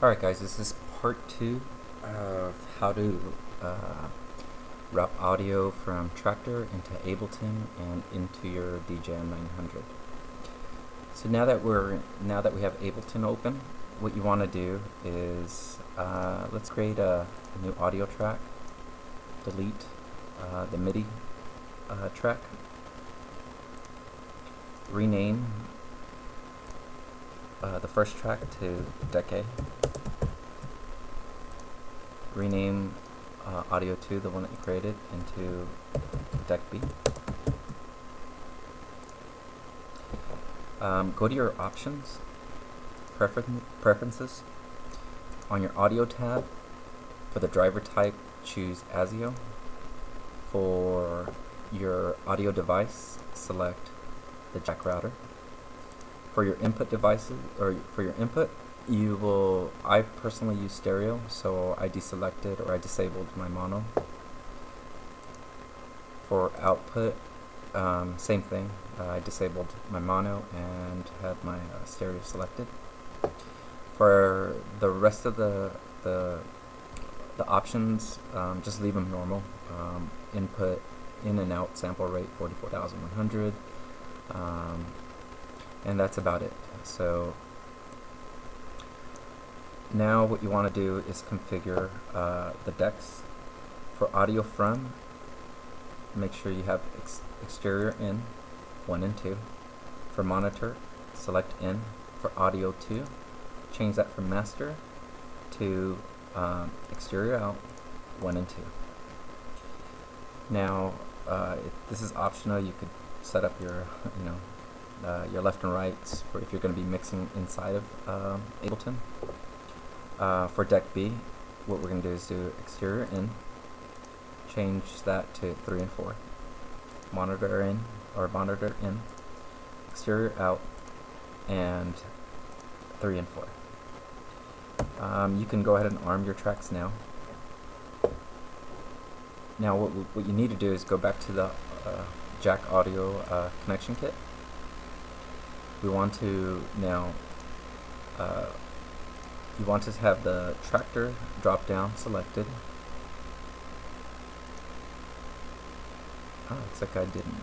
Alright guys, this is part two of how to uh, route audio from Traktor into Ableton and into your DJM 900. So now that we're now that we have Ableton open, what you want to do is uh, let's create a, a, new audio track. Delete uh, the MIDI uh, track. Rename uh, the first track to Deck A rename uh, audio 2, the one that you created, into deck B. Um, go to your options, prefer preferences. On your audio tab, for the driver type, choose ASIO. For your audio device, select the jack router. For your input devices, or for your input, you will, I personally use stereo, so I deselected or I disabled my mono. For output, um, same thing, uh, I disabled my mono and had my uh, stereo selected. For the rest of the, the, the options, um, just leave them normal. Um, input, in and out sample rate 44,100, um, and that's about it. So now what you want to do is configure uh, the decks for audio from. Make sure you have ex exterior in 1 and 2 for monitor select in. For audio 2 change that from master to um, exterior out 1 and 2 now uh, this is optional you could set up your you know uh, your left and rights for if you're going to be mixing inside of um, Ableton uh, for deck B, what we're going to do is do exterior in, change that to 3 and 4, monitor in, or monitor in, exterior out, and 3 and 4. Um, you can go ahead and arm your tracks now. Now what, what you need to do is go back to the uh, jack audio uh, connection kit. We want to now uh, you want to have the Traktor drop down selected. Ah, oh, looks like I didn't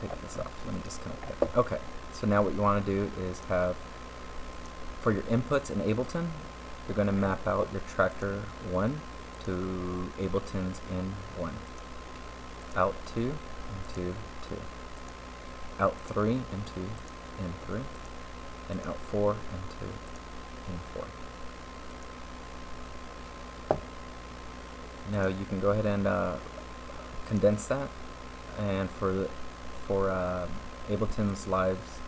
take this off. Let me disconnect that. Okay, so now what you want to do is have, for your inputs in Ableton, you're going to map out your Traktor 1 to Ableton's in 1. Out 2 into 2. Out 3 into in 3. And out 4 into in 4. Now you can go ahead and uh, condense that, and for for uh, Ableton's Live's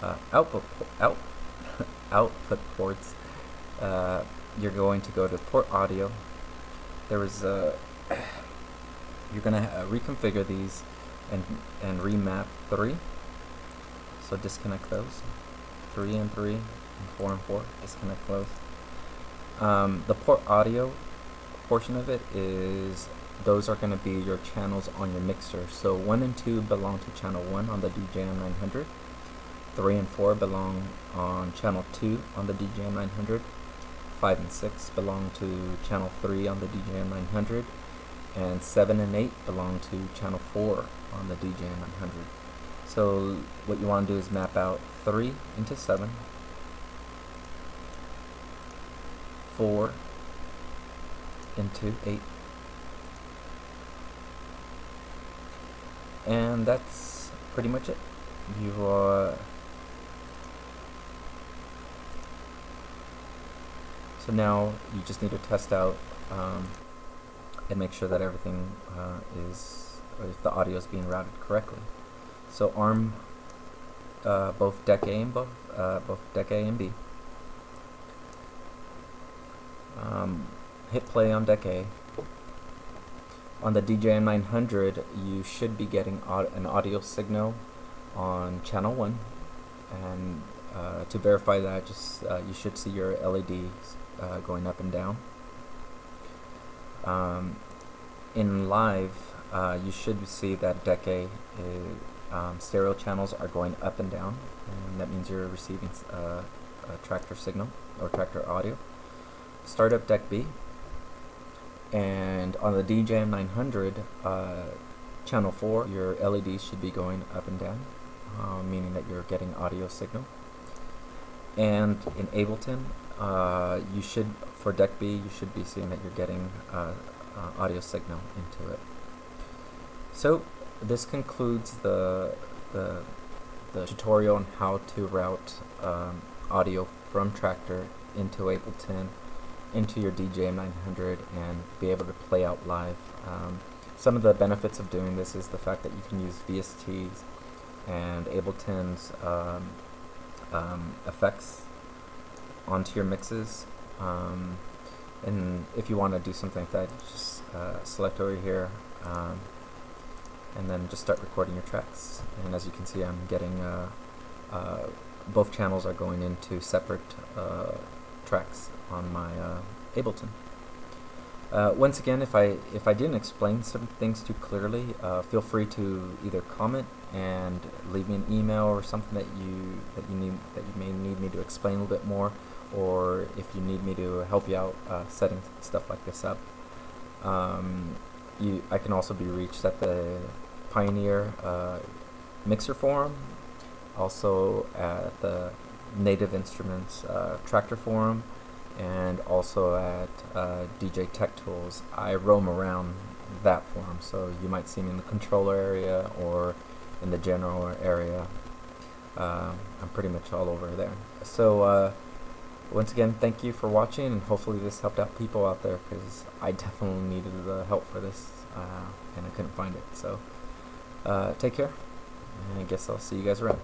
uh, output out output ports, uh, you're going to go to port audio. There is a you're gonna uh, reconfigure these and and remap three. So disconnect those, three and three, and four and four. Disconnect those. Um, the port audio portion of it is those are going to be your channels on your mixer. So 1 and 2 belong to channel 1 on the DJM 900. 3 and 4 belong on channel 2 on the DJM 900. 5 and 6 belong to channel 3 on the DJM 900. And 7 and 8 belong to channel 4 on the DJM 900. So what you want to do is map out 3 into 7, 4 into 8 and that's pretty much it. You uh, so now you just need to test out um, and make sure that everything uh, is if the audio is being routed correctly. So arm uh, both deck A and both, uh, both deck A and B. Um, hit play on deck A. On the DJM 900, you should be getting an audio signal on channel 1. And uh, to verify that, just uh, you should see your LEDs uh, going up and down. Um, in live, uh, you should see that deck A um, stereo channels are going up and down, and that means you're receiving uh, a Traktor signal or Traktor audio. start up deck B, and on the DJM 900 uh, channel 4, your LEDs should be going up and down, uh, meaning that you're getting audio signal. And in Ableton, uh, you should, for deck B, you should be seeing that you're getting uh, uh, audio signal into it. So this concludes the, the, the tutorial on how to route um, audio from Traktor into Ableton into your DJM 900 and be able to play out live. Um, some of the benefits of doing this is the fact that you can use VSTs and Ableton's um, um, effects onto your mixes. Um, and if you want to do something like that, just uh, select over here um, and then just start recording your tracks. And as you can see, I'm getting uh, uh, both channels are going into separate uh, tracks on my uh, Ableton. Uh, once again, if I if I didn't explain some things too clearly, uh, feel free to either comment and leave me an email or something that you that you need that you may need me to explain a little bit more, or if you need me to help you out uh, setting stuff like this up. Um, you, I can also be reached at the Pioneer uh, Mixer Forum, also at the Native Instruments uh, Traktor Forum, and also at uh, DJ Tech Tools. I roam around that forum, so you might see me in the controller area or in the general area. Uh, I'm pretty much all over there. So uh, once again, thank you for watching, and hopefully this helped out people out there because I definitely needed the help for this, uh, and I couldn't find it. So uh, take care, and I guess I'll see you guys around.